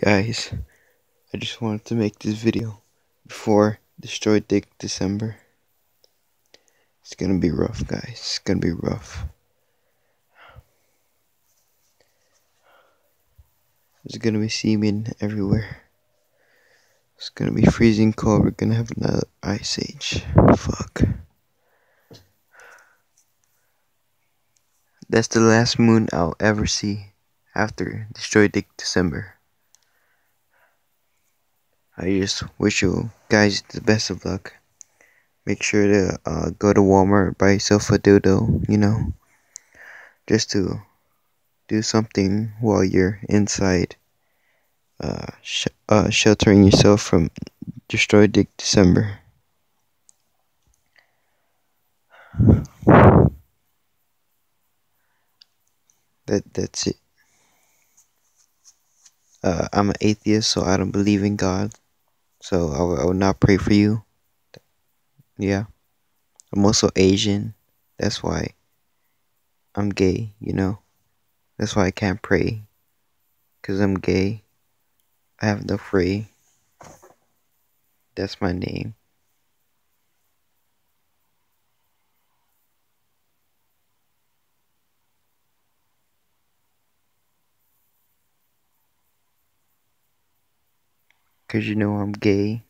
Guys, I just wanted to make this video before Destroy Dick December. It's gonna be rough, guys. It's gonna be rough. There's gonna be semen everywhere. It's gonna be freezing cold. We're gonna have another ice age. Fuck. That's the last moon I'll ever see after Destroy Dick December. I just wish you guys the best of luck. Make sure to uh, go to Walmart, buy yourself a dildo, you know, just to do something while you're inside, uh, sh uh, sheltering yourself from Destroy Dick December. That that's it. Uh, I'm an atheist, so I don't believe in God. So I will, I will not pray for you. Yeah. I'm also Asian. That's why I'm gay, you know. That's why I can't pray. Because I'm gay. I have no free. That's my name. Because you know I'm gay.